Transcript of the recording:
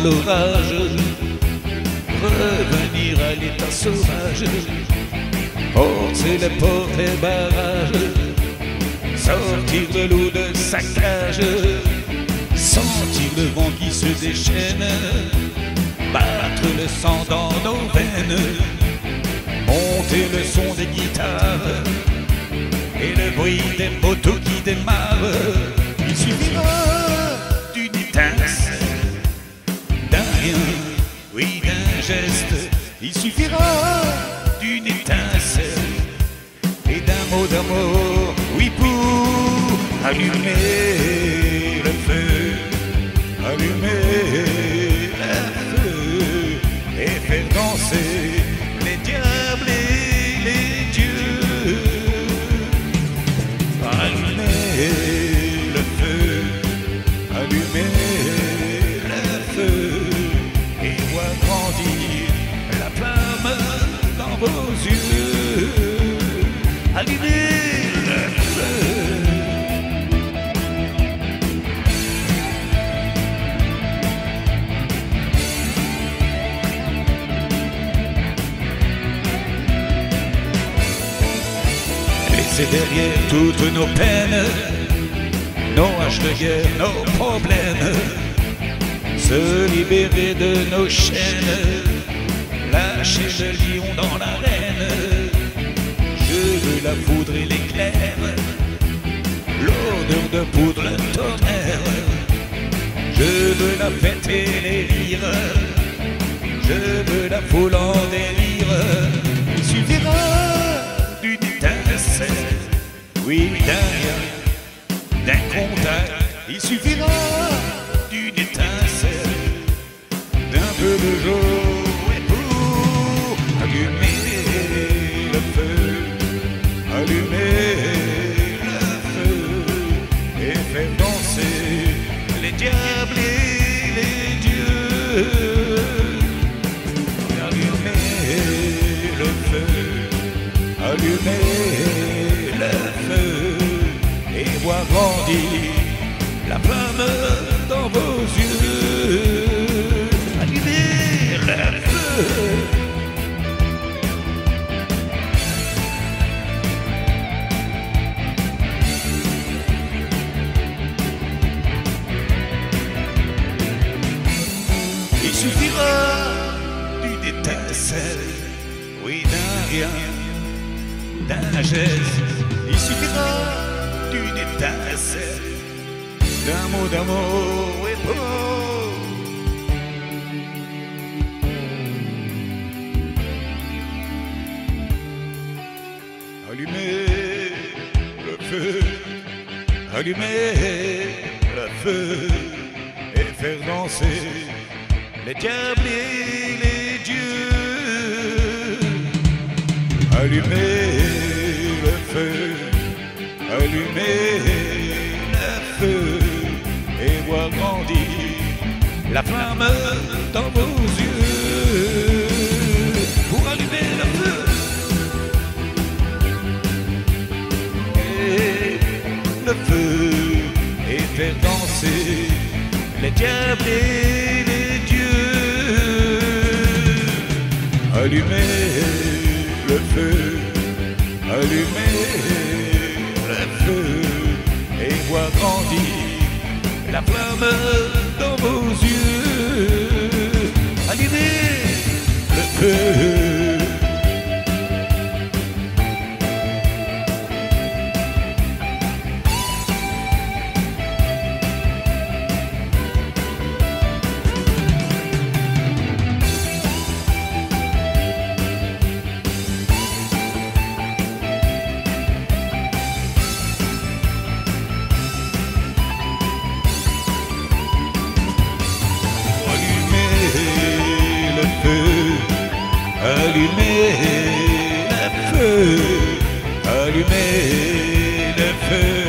à l'orage, revenir à l'état sauvage, forcer les portes et barrages, sortir de l'eau de saccage, sentir le vent qui se déchaîne, battre le sang dans nos veines, monter le son des guitares. Et le bruit des motos Il suffira d'une étincelle et d'un mot d'amour, oui pour allumer le feu, allumer le feu et faire danser Derrière toutes nos peines, nos haches de guerre, nos problèmes, se libérer de nos chaînes, lâcher le lion dans l'arène. Je veux la foudre et l'éclair, l'odeur de poudre, le tonnerre. Je veux la fête d'un contact. Il suffira d'une la flamme dans vos yeux. Allumer le feu. Il suffira d'une étincelle, oui d'un rien, d'un geste. Il suffira d'une étincelle, d'un mot d'amour et pour Allumer le feu, allumer le feu et faire danser les diables et les dieux. Feu, allumer le feu et voir grandir la flamme dans vos yeux. Pour allumer le feu. Et le feu et faire danser les diables et les dieux. Allumer le feu, allumer et voir grandir la flamme dans vos yeux. Allumer le feu, allumer le feu